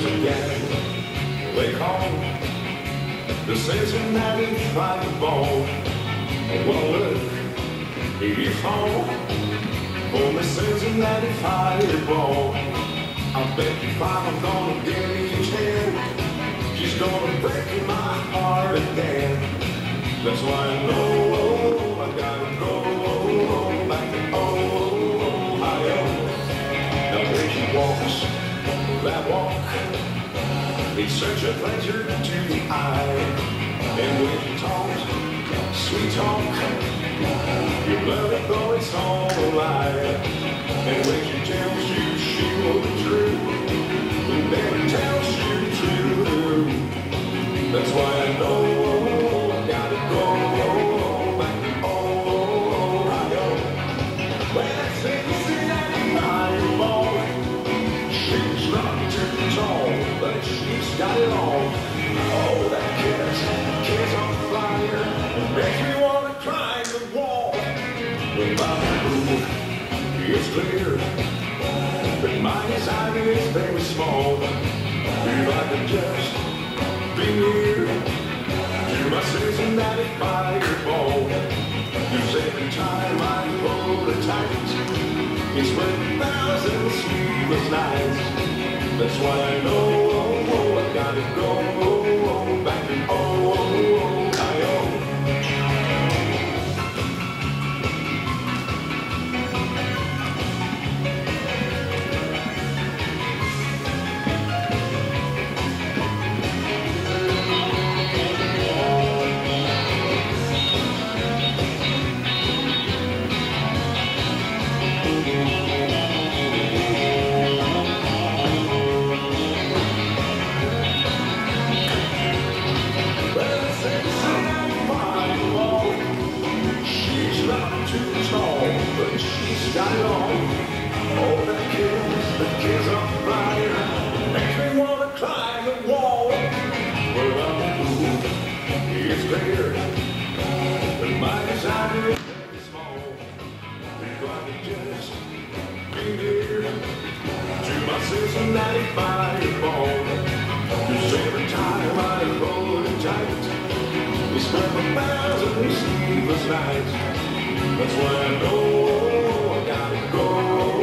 there's a gang they call the Cincinnati ball. Well, look, he's home. for the Cincinnati ball. I bet you five I'm gonna get each hand. She's gonna break my heart again. That's why I know I gotta go back to. Now here she walks it's such a pleasure to the eye. And when she talks, sweet talk, you it though it's all a lie. And when is clear, but my desire is very small. If I could just be near to my Cincinnati fireball, cause time I hold it tight, it's worth a thousand sleepless nights. That's why I know gotta go too tall, but she's got it all. Oh, that kiss, the kiss on fire, makes me wanna climb the wall. Well, I'm cool, it's clear, but my desire is very small. If I just be near to my Cincinnati fireball. Cause every time I hold it tight, it's worth a thousand sleepless nights. That's when I know I gotta go.